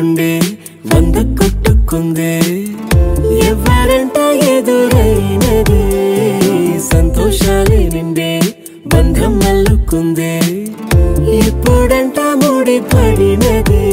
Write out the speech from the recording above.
கொண்டே வந்து கொட்டுக்குந்தே எவ்வாறென்ட எதுரையினதே సంతోషాలే నిండే బంధం మల్లుకుందే ఇప్పుడంట ముడి పడినదే